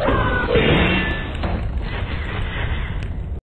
Ah!